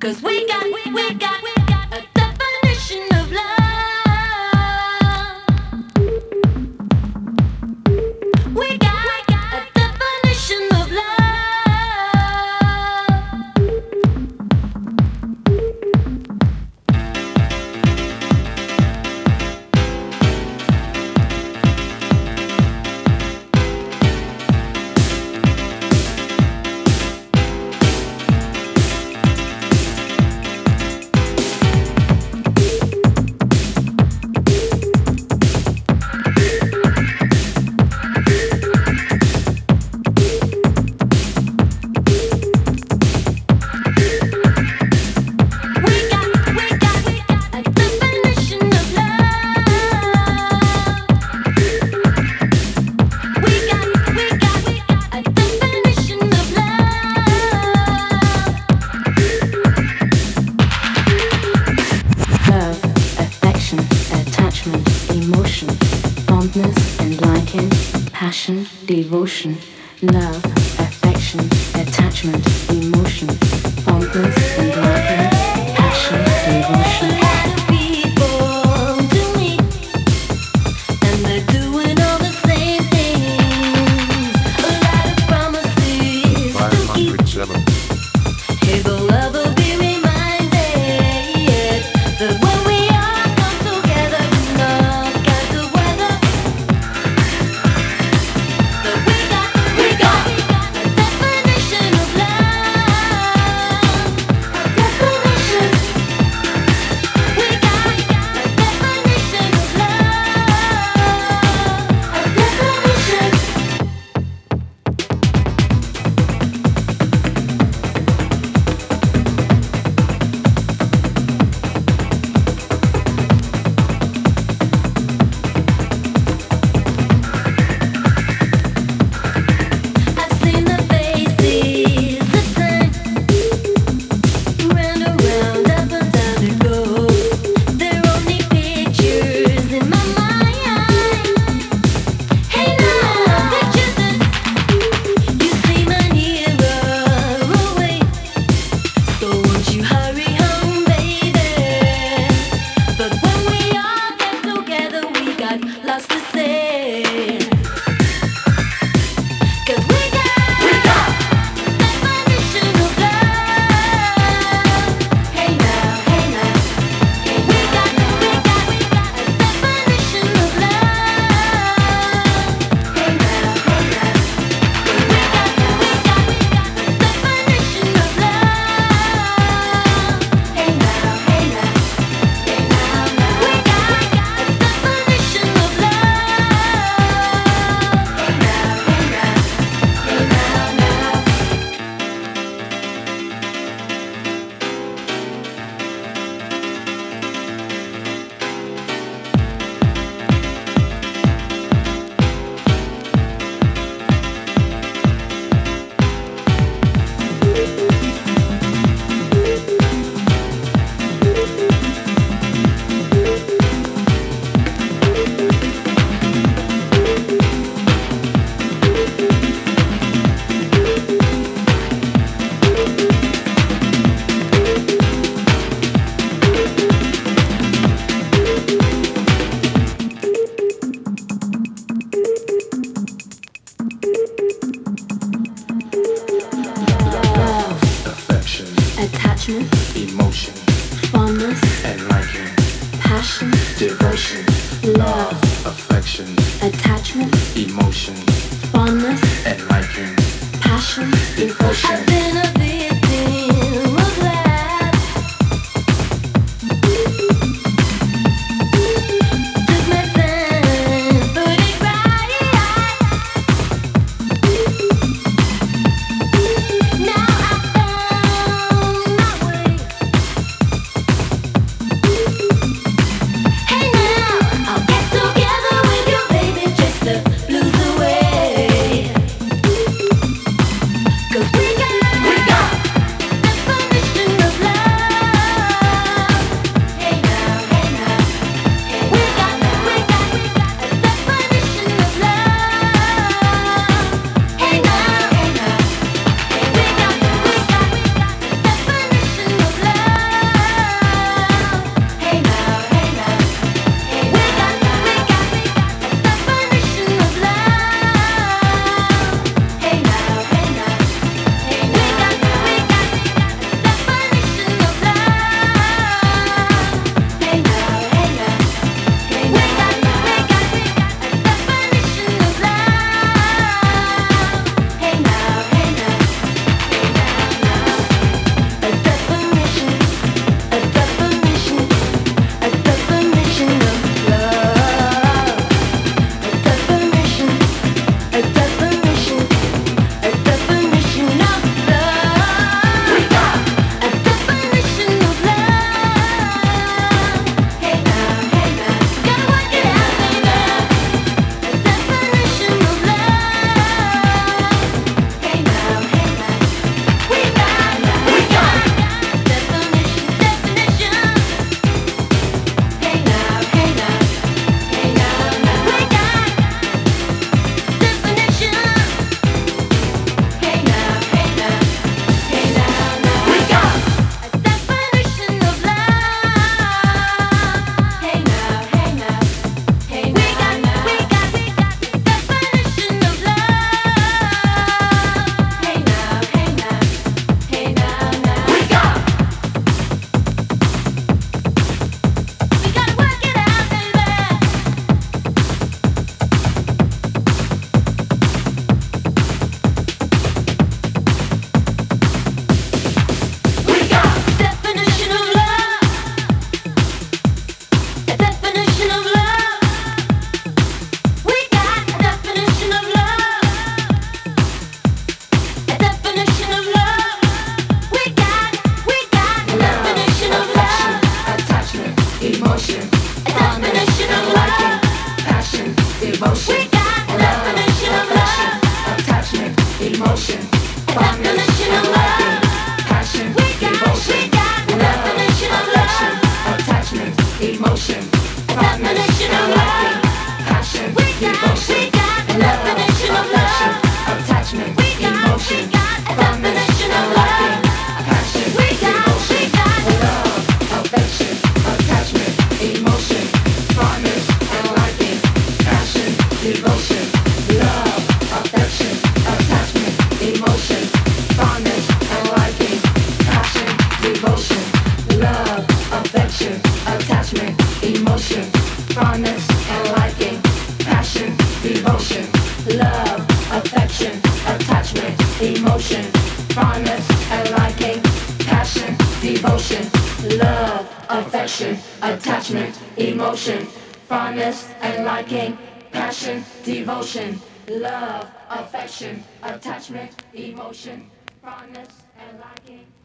Cause we passion, devotion, love, affection, attachment, emotion, bumpers and blackers, passion, devotion. devotion, love. 아, fondness and liking, passion, devotion, love, affection, attachment, emotion, fondness and liking, passion, devotion, love, affection, attachment, emotion, fondness and liking, passion, devotion, love, affection, attachment, emotion, fondness and liking.